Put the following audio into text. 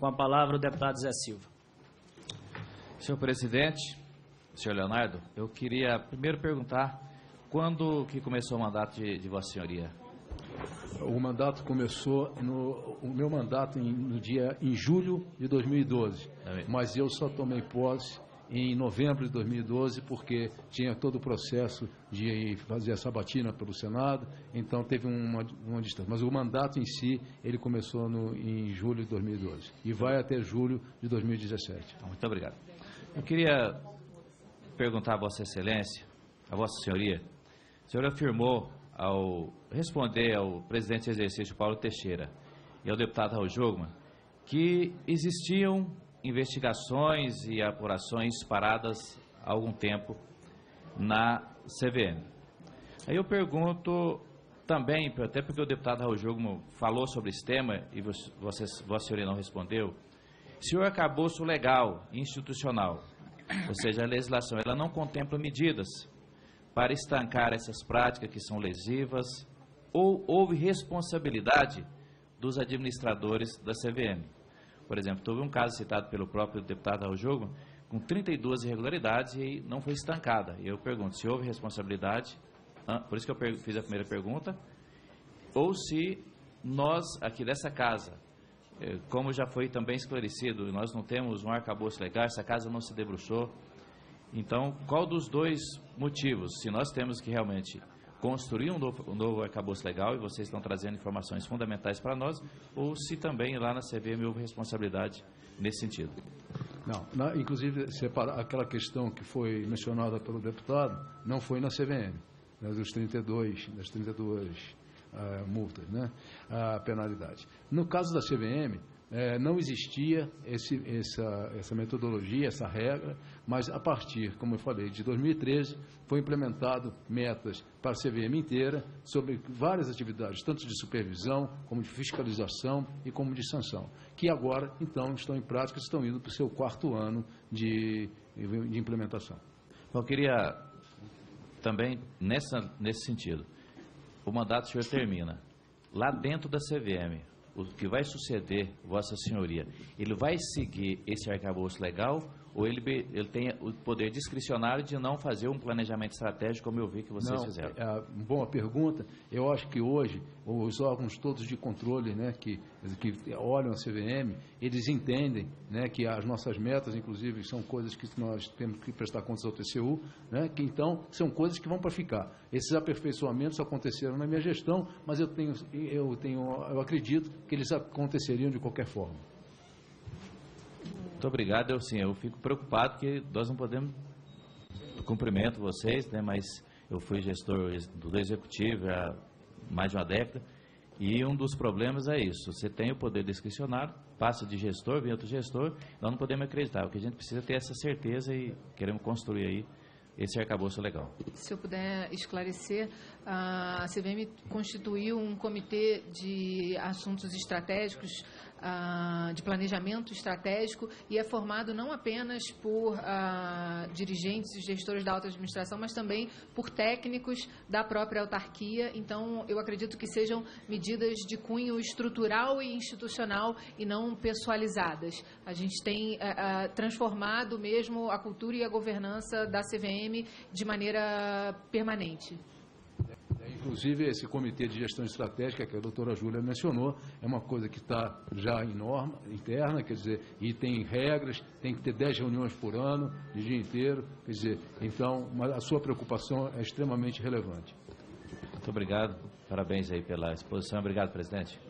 Com a palavra o deputado Zé Silva. Senhor presidente, senhor Leonardo, eu queria primeiro perguntar quando que começou o mandato de, de Vossa Senhoria? O mandato começou no o meu mandato em, no dia em julho de 2012, Amém. mas eu só tomei posse em novembro de 2012 porque tinha todo o processo de fazer a sabatina pelo Senado, então teve uma, uma distância. Mas o mandato em si ele começou no, em julho de 2012 e vai até julho de 2017. Muito obrigado. Eu queria perguntar a Vossa Excelência, a Vossa Senhoria, o senhor afirmou ao responder ao presidente em exercício Paulo Teixeira e ao deputado Raul Jogman que existiam investigações e apurações paradas há algum tempo na CVM. Aí eu pergunto também, até porque o deputado Raul Jogman falou sobre esse tema e você, Vossa Senhoria não respondeu, se o arcabouço legal institucional, ou seja, a legislação, ela não contempla medidas para estancar essas práticas que são lesivas, ou houve responsabilidade dos administradores da CVM. Por exemplo, houve um caso citado pelo próprio deputado Raul Jogo, com 32 irregularidades e não foi estancada. Eu pergunto se houve responsabilidade, por isso que eu fiz a primeira pergunta, ou se nós aqui dessa casa, eh, como já foi também esclarecido, nós não temos um arcabouço legal, essa casa não se debruçou, então, qual dos dois motivos? Se nós temos que realmente construir um novo, um novo arcabouço legal, e vocês estão trazendo informações fundamentais para nós, ou se também lá na CVM houve responsabilidade nesse sentido. Não, na, inclusive, separa, aquela questão que foi mencionada pelo deputado, não foi na CVM, né, dos 32, das 32 uh, multas, né, a penalidade. No caso da CVM, é, não existia esse, essa, essa metodologia, essa regra, mas a partir, como eu falei, de 2013, foi implementado metas para a CVM inteira sobre várias atividades, tanto de supervisão, como de fiscalização e como de sanção, que agora, então, estão em prática, estão indo para o seu quarto ano de, de implementação. Eu queria também, nessa, nesse sentido, o mandato do senhor termina. Lá dentro da CVM, o que vai suceder, Vossa Senhoria, ele vai seguir esse arcabouço legal ou ele, ele tem o poder discricionário de não fazer um planejamento estratégico, como eu vi que vocês não, fizeram? É, boa pergunta. Eu acho que hoje os órgãos todos de controle né, que, que olham a CVM, eles entendem né, que as nossas metas, inclusive, são coisas que nós temos que prestar contas ao TCU, né, que então são coisas que vão para ficar. Esses aperfeiçoamentos aconteceram na minha gestão, mas eu, tenho, eu, tenho, eu acredito que eles aconteceriam de qualquer forma. Muito obrigado. Eu, sim, eu fico preocupado que nós não podemos. Cumprimento vocês, né, mas eu fui gestor do Executivo há mais de uma década e um dos problemas é isso. Você tem o poder discricionário, passa de gestor, vem outro gestor, nós não podemos acreditar. O que a gente precisa é ter essa certeza e queremos construir aí esse arcabouço legal. Se eu puder esclarecer, a CVM constituiu um comitê de assuntos estratégicos de planejamento estratégico e é formado não apenas por dirigentes e gestores da alta administração, mas também por técnicos da própria autarquia. Então, eu acredito que sejam medidas de cunho estrutural e institucional e não pessoalizadas. A gente tem transformado mesmo a cultura e a governança da CVM de maneira permanente. Inclusive, esse comitê de gestão estratégica que a doutora Júlia mencionou, é uma coisa que está já em norma interna, quer dizer, e tem regras, tem que ter 10 reuniões por ano, de dia inteiro, quer dizer, então, a sua preocupação é extremamente relevante. Muito obrigado, parabéns aí pela exposição, obrigado, presidente.